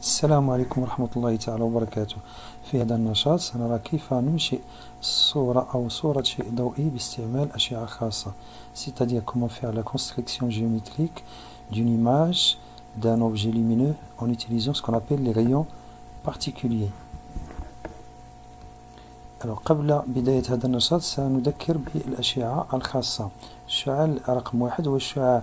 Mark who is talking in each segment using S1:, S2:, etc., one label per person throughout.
S1: السلام عليكم ورحمة الله تعالى وبركاته. في هذا النشاط سنرى كيف ننشئ صورة أو صورة شيء ضوئي باستعمال أشعة خاصة. C'est-à-dire comment faire la construction géométrique d'une image d'un objet lumineux en utilisant ce qu'on appelle les rayons particuliers. Alors قبل بداية هذا النشاط سنذكر بالأشعة الخاصة الشعاع رقم واحد هو الشعاع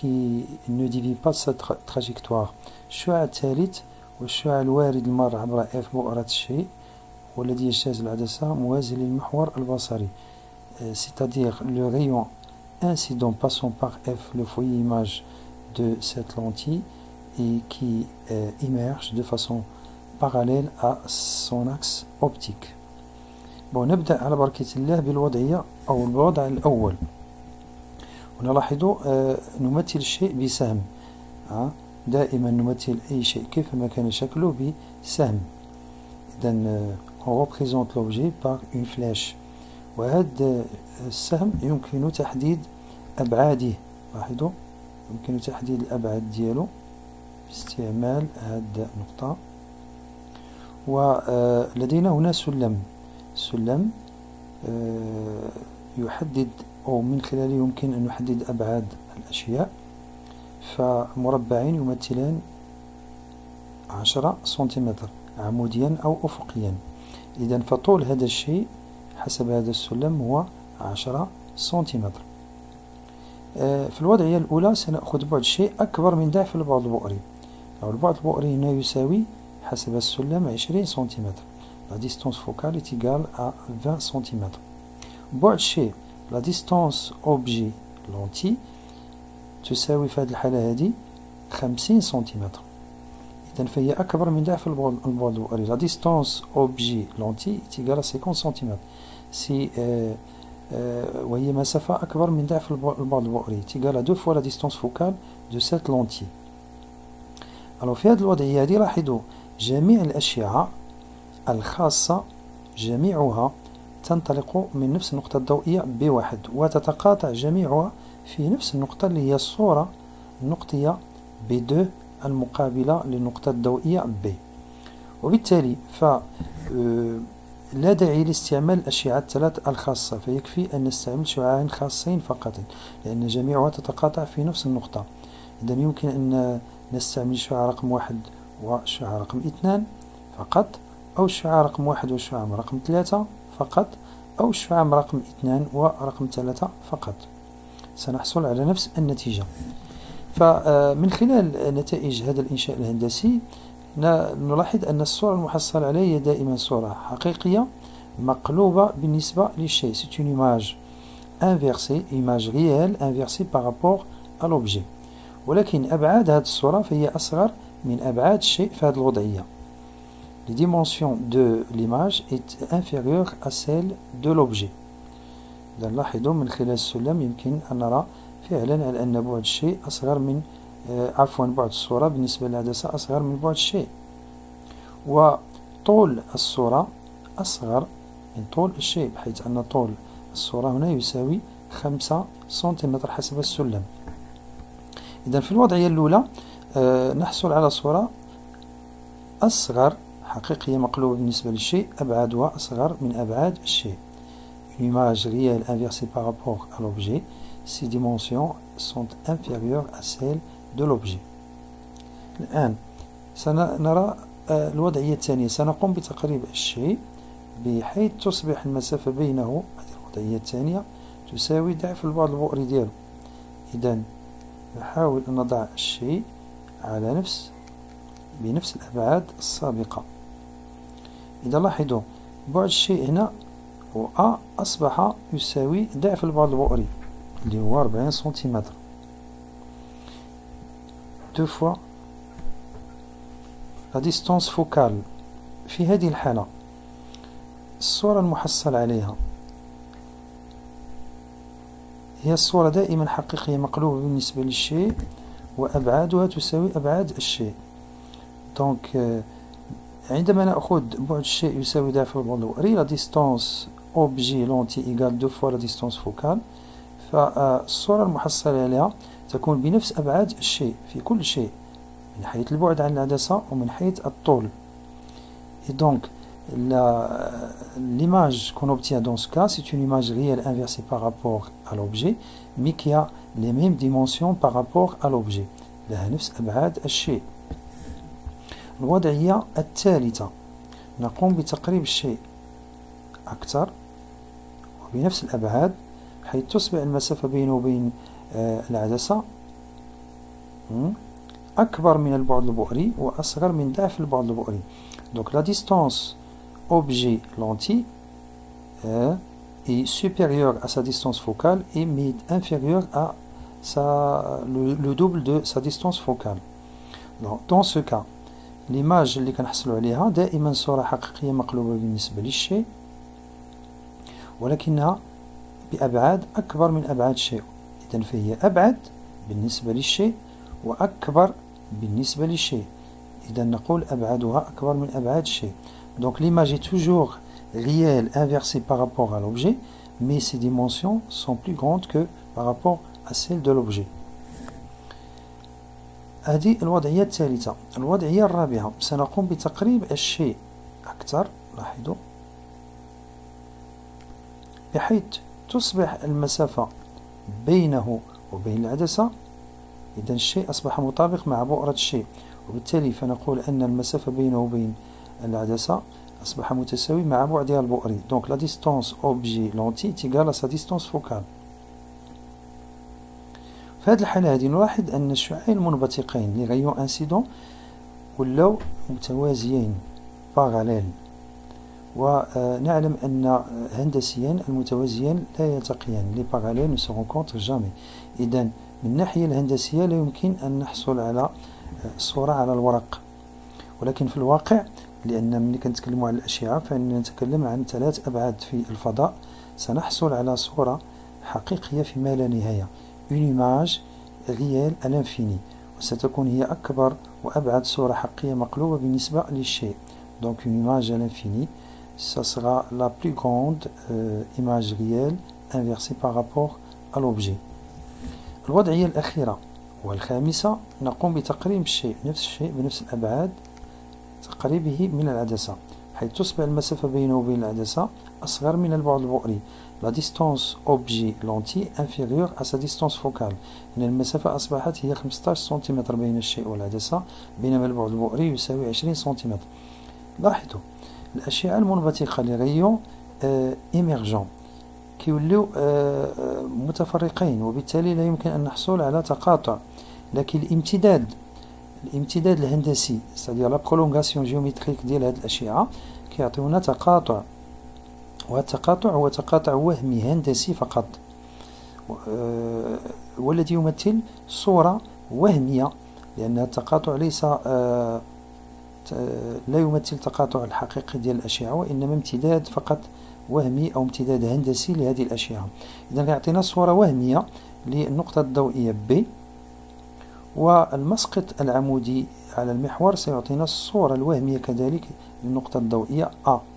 S1: qui ne dévie pas sa tra trajectoire الشعاع الثالث والشعاع الوارد المار عبر F بؤرة الشيء والذي يجتاز العدسة موازي للمحور البصري c'est-à-dire le rayon incident passant par F le foyer image de cette lentille et qui euh, émerge de façon parallèle à son axe optique bon نبدأ على بركة الله بالوضعية أو الوضع الأول ونلاحظ نمثل الشيء بسهم. دائما نمثل أي شيء كيف ما كان شكله بسهم. إذا on représente l'objet par une flèche. وهذا السهم يمكن تحديد أبعاده. لاحظوا؟ يمكن تحديد الأبعاد ديالو. باستعمال هذه النقطة. ولدينا هنا سلم. سلم يحدد أو من خلاله يمكن أن نحدد أبعاد الأشياء. فمربعين يمثلان عشرة سنتيمتر عموديا أو أفقيا. إذا فطول هذا الشيء حسب هذا السلم هو عشرة سنتيمتر. في الوضعية الأولى سنأخذ بعد الشيء أكبر من ضعف البعد البؤري. البعد البؤري هنا يساوي حسب السلم عشرين سنتيمتر. La distance focale est égale à 20 cm. بعد الشيء la distance objet lentille تساوي في هذه الحالة هذه 50 سنتيمتر إذا فهي أكبر من ضعف البعد البؤري la distance objet lentille est égale à 50 سنتيمتر سي آه آه وهي مسافة أكبر من ضعف البعد. البؤري est égale à deux fois la distance focale de cette lentille. Alors في هذه الوضعية هذه لاحظوا جميع الأشعة الخاصة جميعها تنطلق من نفس النقطة الضوئية بواحد وتتقاطع جميعها في نفس النقطة اللي هي الصورة النقطية ب2 المقابلة للنقطة الضوئية ب. وبالتالي ف لا داعي لاستعمال الأشعة الثلاث الخاصة فيكفي أن نستعمل شعاعين خاصين فقط لأن جميعها تتقاطع في نفس النقطة. إذا يمكن أن نستعمل شعاع رقم واحد وشعاع رقم اثنان فقط أو الشعاع رقم واحد والشعاع رقم ثلاثة فقط أو الشعاع رقم اثنان ورقم ثلاثة فقط. سنحصل على نفس النتيجة. فمن خلال نتائج هذا الإنشاء الهندسي نلاحظ أن الصورة المحصلة عليه هي دائما صورة حقيقية مقلوبة بالنسبة للشيء. C'est une image inversée image réelle inversée par rapport à l'objet. ولكن أبعاد هذه الصورة فهي أصغر من أبعاد الشيء في هذه الوضعية. Les dimensions de l'image est inférieure à celle de l'objet. إذا لاحظوا من خلال السلم يمكن أن نرى فعلا على أن بعد الشيء أصغر من عفوا بعد الصورة. بالنسبة للعدسة أصغر من بعد الشيء وطول الصورة أصغر من طول الشيء بحيث أن طول الصورة هنا يساوي خمسة سنتيمتر حسب السلم. إذا في الوضعية الأولى نحصل على صورة أصغر حقيقية مقلوبة بالنسبة للشيء أبعادها أصغر من أبعاد الشيء. Une image réelle inversée par rapport à l'objet, ses dimensions sont inférieures à celles de l'objet. الآن سنرى الوضعية الثانية. سنقوم بتقريب الشيء بحيث تصبح المسافة بينه هذه الوضعية الثانية تساوي ضعف البعد البؤري ديالو. إذا نحاول أن نضع الشيء على نفس بنفس الأبعاد السابقة. إذا لاحظوا بعد الشيء هنا و A أصبح يساوي ضعف البعد البؤري اللي هو 40 سنتيمتر. Deux fois la distance focale في هذه الحالة. الصورة المحصل عليها هي الصورة دائما حقيقية مقلوبة بالنسبة للشيء وأبعادها تساوي أبعاد الشيء. donc عندما نأخذ بعد الشيء يساوي ضعف البعد البؤري la distance objet lentille égale deux fois la distance focale فالصورة المحصلة عليها تكون بنفس أبعاد الشيء في كل شيء من حيث البعد عن العدسة ومن حيث الطول. Et donc l'image qu'on obtient dans ce cas c'est une image réelle inversée par rapport à l'objet mais qui a les mêmes dimensions par rapport à l'objet. لها نفس أبعاد الشيء. الوضعية الثالثة نقوم بتقريب الشيء أكثر وبنفس الأبعاد حيث تصبح المسافة بينه وبين العدسة أكبر من البعد البؤري وأصغر من ضعف البعد البؤري donc la distance objet lentille est supérieure à sa distance focale et mais inférieure à sa, le, le double de sa distance focale donc, dans ce cas l'image اللي كنحصلوا عليها؟ دائما صورة حقيقية مقلوبة بالنسبة للشيء ولكنها بأبعاد أكبر من أبعاد الشيء إذا فهي أبعد بالنسبة للشيء وأكبر بالنسبة للشيء. إذا نقول أبعادها أكبر من أبعاد الشيء Donc l'image est toujours réelle inversée par rapport à l'objet, mais ses dimensions sont plus grandes que par rapport à celles de l'objet. هذه الوضعية الثالثة. الوضعية الرابعة. سنقوم بتقريب الشيء. أكثر. لاحظوا. بحيث تصبح المسافة بينه وبين العدسة إذا الشيء أصبح مطابق مع بؤرة الشيء. وبالتالي فنقول أن المسافة بينه وبين العدسة أصبح متساوي مع بعدها البؤري. donc la distance objet lentille est égale sa distance focale في هذه الحالة هذه نلاحظ أن الشعاعين المنبثقين لي غيون انسيدون ولاو متوازيين باراليل ونعلم أن هندسيا المتوازيين لا يلتقيان لي ne se rencontrent jamais. إذا من الناحية الهندسية لا يمكن أن نحصل على صورة على الورق. ولكن في الواقع لأن ملي كنتكلموا على الأشعة فإننا نتكلم عن ثلاث أبعاد في الفضاء سنحصل على صورة حقيقية فيما لا نهاية. Une image réelle à l'infini. وستكون هي أكبر وأبعد صورة حقيقية مقلوبة بالنسبة للشيء donc une image à l'infini ça sera la plus grande euh, image réelle inversée par rapport à l'objet. الوضعية الأخيرة والخامسة نقوم بتقريب الشيء نفس الشيء بنفس الأبعاد تقريبه من العدسة حيث تصبح المسافة بينه وبين العدسة أصغر من البعد البؤري la distance objet lentille inférieure à sa distance focale. إن المسافة أصبحت هي 15 سنتيمتر بين الشيء والعدسة بينما البعد البؤري يساوي 20 سنتيمتر. لاحظوا الأشعة المنبثقة les rayons émergents كيوليو متفرقين وبالتالي لا يمكن أن نحصل على تقاطع. لكن الامتداد الامتداد الهندسي prolongation géométrique ديال هذه الأشعة كيعطيونا تقاطع. وهذا التقاطع هو تقاطع وهمي هندسي فقط والذي يمثل صورة وهمية لأن التقاطع ليس لا يمثل تقاطع الحقيقي ديال الأشعة وإنما امتداد فقط وهمي أو امتداد هندسي لهذه الأشعة إذا يعطينا صورة وهمية للنقطة الضوئية B والمسقط العمودي على المحور سيعطينا الصورة الوهمية كذلك للنقطة الضوئية A.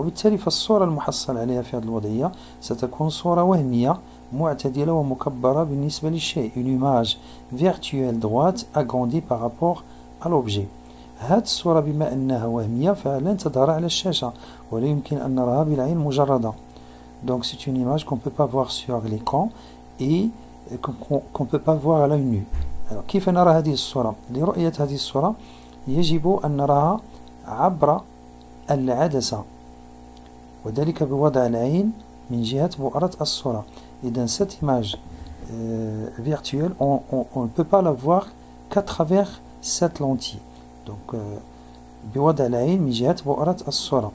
S1: وبالتالي فالصورة المحصل عليها في هذه الوضعية ستكون صورة وهمية معتدلة ومكبرة بالنسبة للشيء une image virtuelle droite agrandie par rapport à l'objet. هذه الصورة بما أنها وهمية فلن تظهر على الشاشة ولا يمكن أن نراها بالعين المجردة donc c'est une image qu'on peut pas voir sur l'écran et qu'on peut pas voir à l'œil nu. كيف نرى هذه الصورة؟ لرؤية هذه الصورة يجب أن نراها عبر العدسة. وذلك بوضع العين من جهة بؤرة الصورة. إذا cette image euh, virtuelle on, on, on ne peut pas la voir qu'à travers cette lentille. Donc euh, بوضع العين من جهة بؤرة الصورة.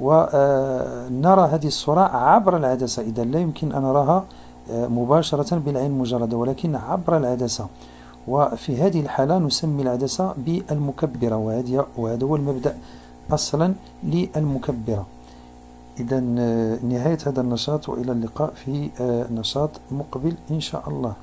S1: ونرى هذه الصورة عبر العدسة. إذا لا يمكن أن نراها مباشرة بالعين المجردة ولكن عبر العدسة. وفي هذه الحالة نسمي العدسة بالمكبرة. وهذا هو المبدأ أصلا للمكبرة. إذا نهاية هذا النشاط وإلى اللقاء في نشاط مقبل إن شاء الله.